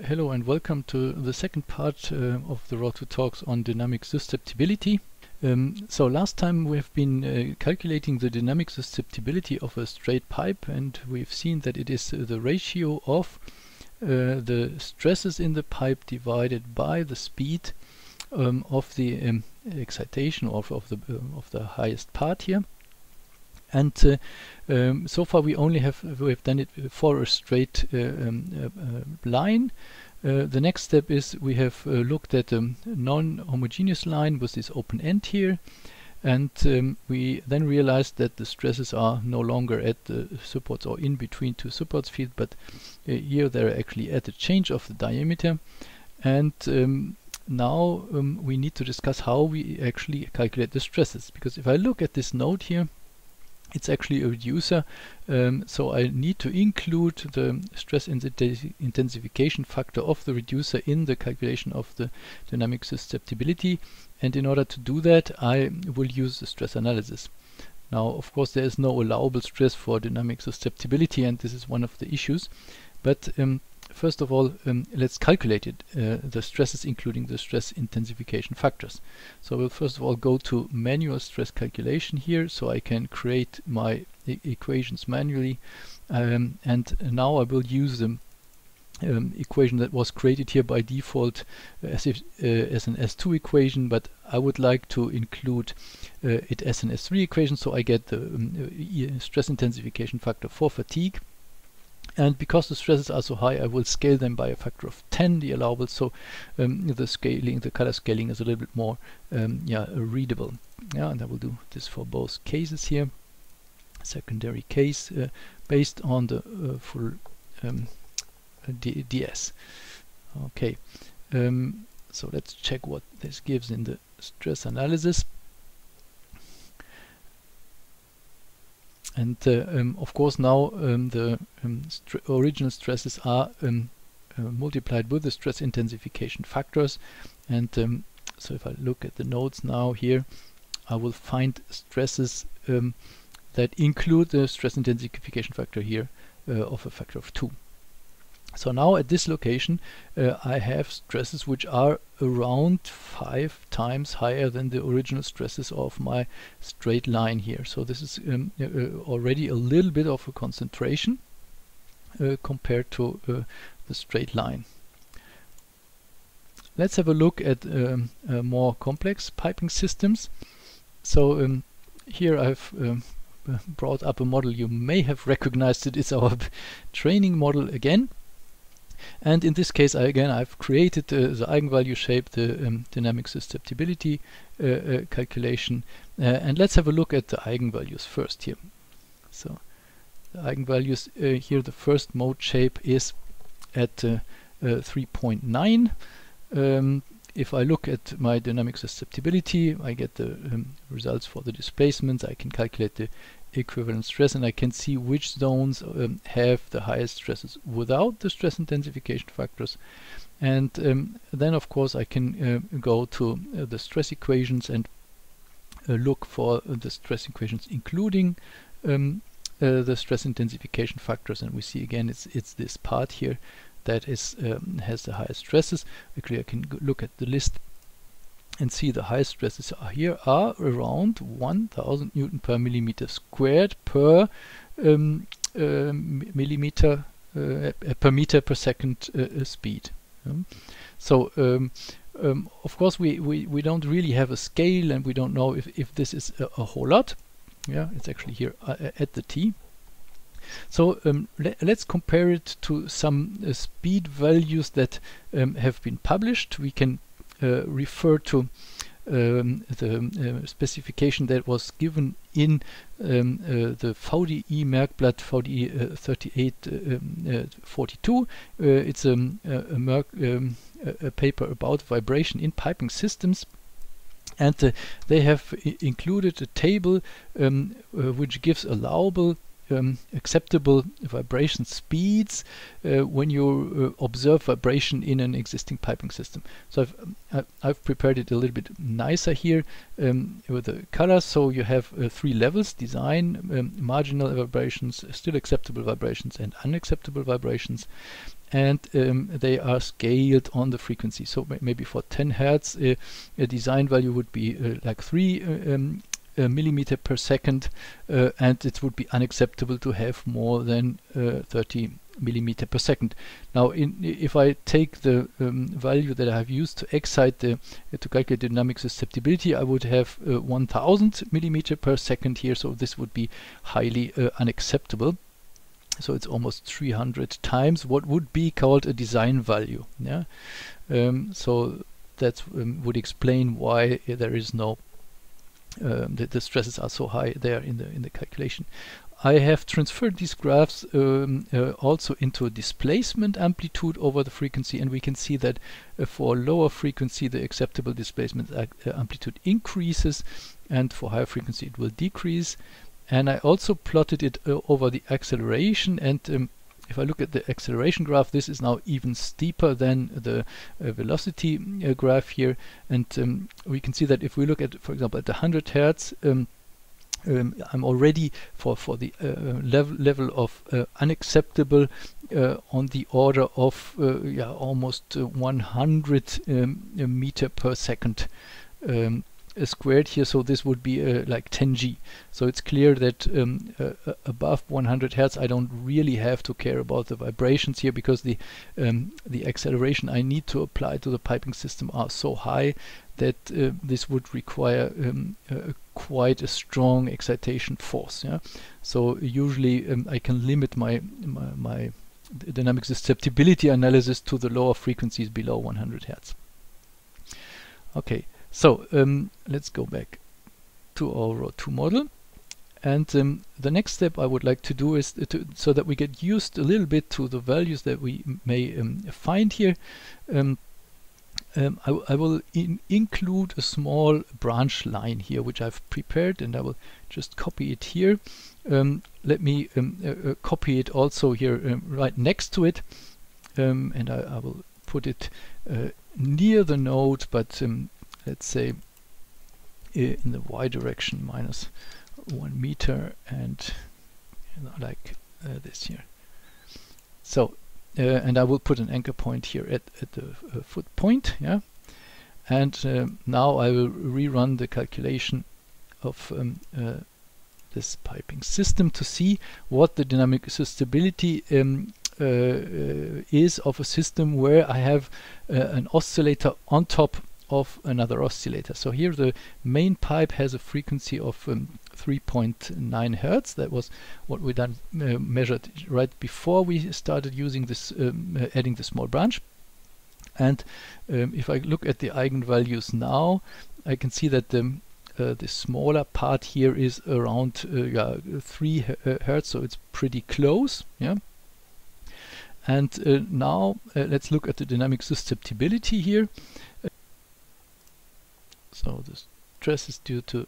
Hello and welcome to the second part uh, of the ROHR2 Talks on dynamic susceptibility. Um, so last time we have been uh, calculating the dynamic susceptibility of a straight pipe and we've seen that it is uh, the ratio of uh, the stresses in the pipe divided by the speed um, of the um, excitation of, of the uh, of the highest part here. And uh, um, so far we only have we have done it for a straight uh, um, uh, line. the next step is we have looked at a non-homogeneous line with this open end here. And um, we then realized that the stresses are no longer at the supports or in between two supports field but uh, here they're actually at the change of the diameter. And um, now um, we need to discuss how we actually calculate the stresses. Because if I look at this node here it's actually a reducer um, so I need to include the stress intensification factor of the reducer in the calculation of the dynamic susceptibility and in order to do that I will use the stress analysis. Now of course there is no allowable stress for dynamic susceptibility and this is one of the issues but um, first of all, um, let's calculate it, uh, the stresses including the stress intensification factors. So we'll first of all go to manual stress calculation here so I can create my e equations manually um, and now I will use the um, equation that was created here by default uh, as if uh, as an S2 equation but I would like to include uh, it as an S3 equation so I get the um, stress intensification factor for fatigue and because the stresses are so high I will scale them by a factor of 10 the allowable. So um, the scaling the color scaling is a little bit more um, yeah readable. Yeah and I will do this for both cases here. Secondary case uh, based on the uh, full um, DS okay um, so let's check what this gives in the stress analysis and uh, um, of course now um, the um, original stresses are um, uh, multiplied with the stress intensification factors. And so if I look at the nodes now here I will find stresses that include the stress intensification factor here uh, of a factor of 2 so now at this location uh, I have stresses which are around five times higher than the original stresses of my straight line here. So this is um, uh, uh already a little bit of a concentration uh, compared to uh, the straight line. Let's have a look at um, uh, more complex piping systems. So um, here I've um, brought up a model you may have recognized it, it is our training model again and in this case, I, again, I've created uh, the eigenvalue shape, the um, dynamic susceptibility uh, uh, calculation. And let's have a look at the eigenvalues first here. So the eigenvalues here, the first mode shape is at 3.9. Um, if I look at my dynamic susceptibility, I get the um, results for the displacements. I can calculate the equivalent stress and I can see which zones um, have the highest stresses without the stress intensification factors. And um, then of course I can uh, go to uh, the stress equations and uh, look for the stress equations including um, uh, the stress intensification factors. And we see again it's it's this part here that is um, has the highest stresses. Actually I can look at the list and see the highest stresses are here are around 1000 newton per millimeter squared per um, uh, millimeter uh, per meter per second uh, uh speed. So um, um, of course we, we, we don't really have a scale and we don't know if, if this is a, a whole lot. Yeah, it's actually here uh, at the t. So um, le let's compare it to some uh, speed values that um, have been published. We can uh, refer to um, the uh, specification that was given in um, uh, the VDI Merkblatt VDI 3842. it's um, a, Merck, um, a, paper about vibration in piping systems and uh, they have included a table um, uh, which gives allowable um, acceptable vibration speeds uh, when you uh, observe vibration in an existing piping system. So I've, um, I've prepared it a little bit nicer here um, with the colors. So you have uh, three levels, design, um, marginal vibrations, still acceptable vibrations and unacceptable vibrations. and um, they are scaled on the frequency. So maybe for 10 hertz, uh, a design value would be uh, like 3 uh, uh, millimeter per second, uh, and it would be unacceptable to have more than 30 millimeter per second. Now, in, if I take the um, value that I have used to excite the uh, to calculate dynamic susceptibility, I would have uh, 1000 millimeter per second here, so this would be highly uh, unacceptable. So it's almost 300 times what would be called a design value. Yeah, um, so that um, would explain why there is no um, the, the, stresses are so high there in the in the calculation. I have transferred these graphs um, uh, also into a displacement amplitude over the frequency and we can see that uh, for lower frequency the acceptable displacement uh, amplitude increases and for higher frequency it will decrease and I also plotted it uh, over the acceleration and um, if I look at the acceleration graph this is now even steeper than the uh, velocity uh, graph here. And um, we can see that if we look at for example at the 100 hertz um, um, I'm already for for the uh, level level of uh, unacceptable uh, on the order of uh, yeah almost uh, 100 um, meter per second. Um, squared here so this would be uh, like 10g so it's clear that um, uh, above 100 hertz I don't really have to care about the vibrations here because the um, the acceleration I need to apply to the piping system are so high that uh, this would require um, quite a strong excitation force yeah? So usually um, I can limit my, my, my dynamic susceptibility analysis to the lower frequencies below 100 hertz. Okay so um, let's go back to our ROHR2 model. And um, the next step I would like to do is to, so that we get used a little bit to the values that we may um, find here. Um, um, I, I, will in include a small branch line here, which I've prepared, and I will just copy it here. Um, let me um, uh, uh, copy it also here right next to it, and I, I, will put it uh, near the node, but um, let's say in the y direction minus one meter and you know, like uh, this here. So uh, and I will put an anchor point here at, at the uh, foot point yeah? And um, now I will rerun the calculation of um, uh, this piping system to see what the dynamic stability um, uh, uh, is of a system where I have an oscillator on top of another oscillator. So here the main pipe has a frequency of um, 3.9 hertz. That was what we done uh, measured right before we started using this, um, uh, adding the small branch. And um, if I look at the eigenvalues now, I can see that the uh, the smaller part here is around uh, yeah, 3 uh, hertz, so it's pretty close. Yeah. And uh, now let's look at the dynamic susceptibility here. So the stresses due to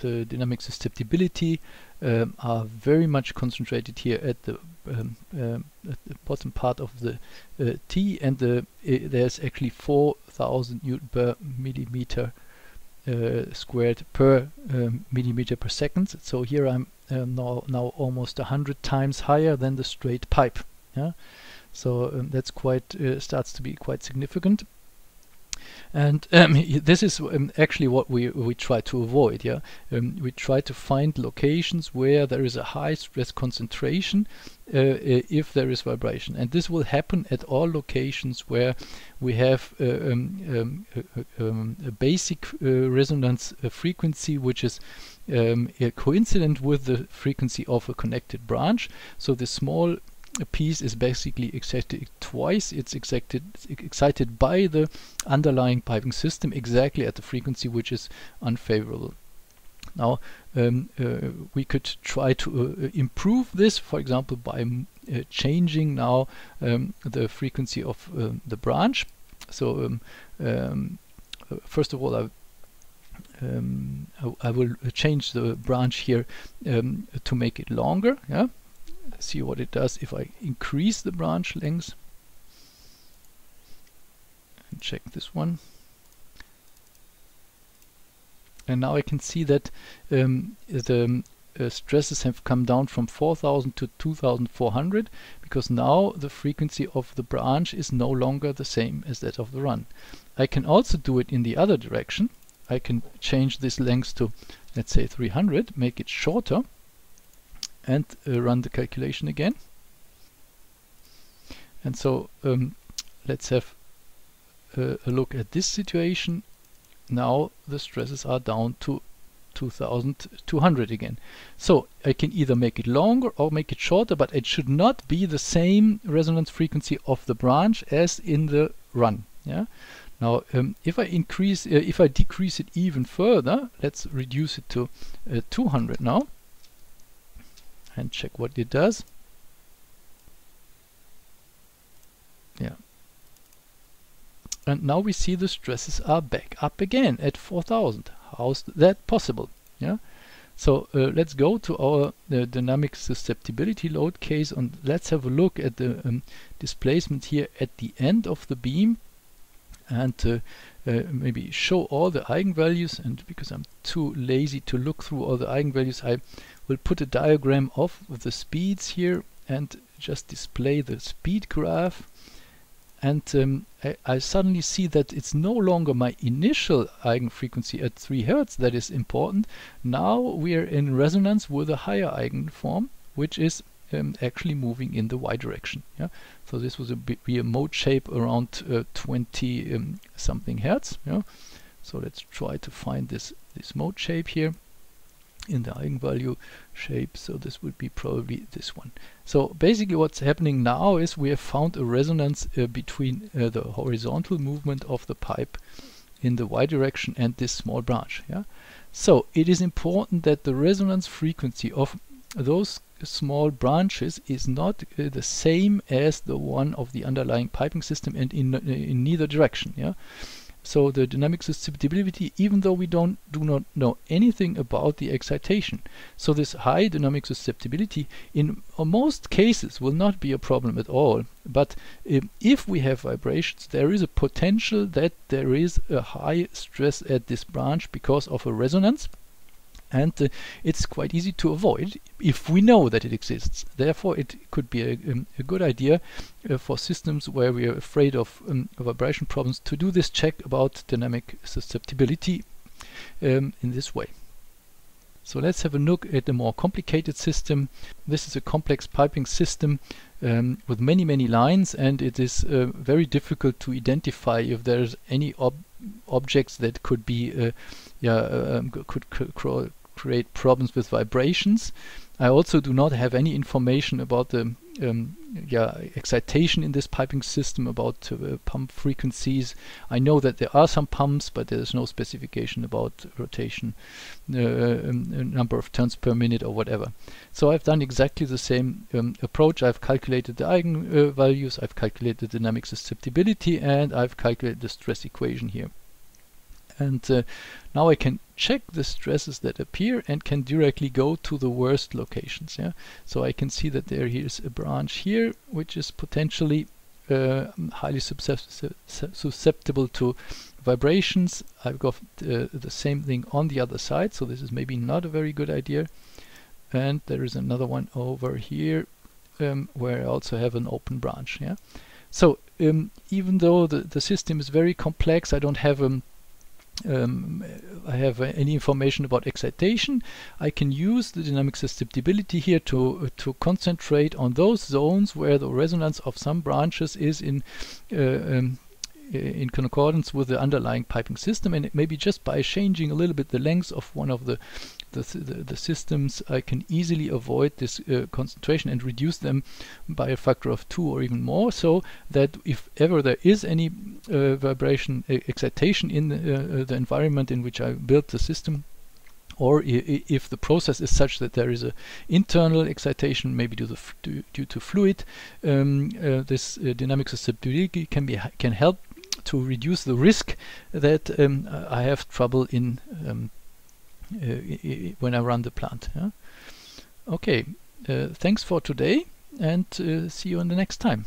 the dynamic susceptibility um, are very much concentrated here at the, um, um, at the bottom part of the uh, T and the, uh, there's actually 4000 newton per millimeter uh, squared per um, millimeter per second. So here I'm uh, now, now almost 100 times higher than the straight pipe yeah? So um, that's quite uh, starts to be quite significant and um, this is um, actually what we we try to avoid. Yeah, um, we try to find locations where there is a high stress concentration uh, if there is vibration, and this will happen at all locations where we have uh, um, um, um, a basic uh, resonance uh, frequency which is coincident with the frequency of a connected branch. So the small a piece is basically excited twice. It's excited, excited by the underlying piping system exactly at the frequency which is unfavorable. Now um, uh, we could try to uh, improve this, for example, by uh, changing now um, the frequency of um, the branch. So um, um, uh, first of all, I um, I, I, will change the branch here to make it longer. Yeah, see what it does if I increase the branch length and check this one and now I can see that um, the uh, stresses have come down from 4000 to 2400 because now the frequency of the branch is no longer the same as that of the run. I can also do it in the other direction. I can change this length to let's say 300, make it shorter and uh, run the calculation again. And so um, let's have uh, a look at this situation. Now the stresses are down to 2200 again. So I can either make it longer or make it shorter, but it should not be the same resonance frequency of the branch as in the run. Yeah. Now, um, if I increase, uh, if I decrease it even further, let's reduce it to uh, 200 now, and check what it does. Yeah. And now we see the stresses are back up again at 4000. How's that possible? Yeah. So uh, let's go to our uh, dynamic susceptibility load case and let's have a look at the um, displacement here at the end of the beam and uh, uh, maybe show all the eigenvalues and because I'm too lazy to look through all the eigenvalues I will put a diagram of the speeds here and just display the speed graph and um, I, I, suddenly see that it's no longer my initial eigenfrequency at 3 Hertz that is important. Now we are in resonance with a higher eigenform, which is um, actually moving in the y direction. Yeah, so this was a be a mode shape around uh, 20 um, something hertz. Yeah, so let's try to find this this mode shape here in the eigenvalue shape. So this would be probably this one. So basically, what's happening now is we have found a resonance uh, between uh, the horizontal movement of the pipe in the y direction and this small branch. Yeah. So it is important that the resonance frequency of those small branches is not uh, the same as the one of the underlying piping system and in, uh, in neither direction. Yeah. So the dynamic susceptibility, even though we don't do not know anything about the excitation, so this high dynamic susceptibility in most cases will not be a problem at all. But um, if we have vibrations, there is a potential that there is a high stress at this branch because of a resonance and uh, it's quite easy to avoid if we know that it exists. Therefore, it could be a, um, a good idea uh, for systems where we are afraid of um, vibration problems to do this check about dynamic susceptibility um, in this way. So let's have a look at a more complicated system. This is a complex piping system um, with many many lines and it is uh, very difficult to identify if there's any ob objects that could be uh, yeah uh, um, could, could create problems with vibrations. I also do not have any information about the um, yeah, excitation in this piping system, about uh, pump frequencies. I know that there are some pumps, but there's no specification about rotation, uh, um, number of turns per minute or whatever. So I've done exactly the same um, approach. I've calculated the eigenvalues, uh, I've calculated the dynamic susceptibility, and I've calculated the stress equation here. And uh, now I can check the stresses that appear and can directly go to the worst locations. Yeah, so I can see that there is a branch here which is potentially uh, highly susceptible to vibrations. I've got uh, the same thing on the other side, so this is maybe not a very good idea. And there is another one over here um, where I also have an open branch. Yeah, so um, even though the the system is very complex, I don't have a um, um, I have uh, any information about excitation, I can use the dynamic susceptibility here to uh, to concentrate on those zones where the resonance of some branches is in uh, um, in concordance with the underlying piping system. And maybe just by changing a little bit the length of one of the the, the, systems I can easily avoid this uh, concentration and reduce them by a factor of two or even more. So that if ever there is any uh, vibration excitation in the, uh, the environment in which I built the system or if the process is such that there is a internal excitation, maybe due to, due to fluid, um, uh, this uh, dynamic susceptibility can be can help to reduce the risk that um, I have trouble in um, uh, when I run the plant. Yeah? Okay, uh, thanks for today and uh, see you in the next time.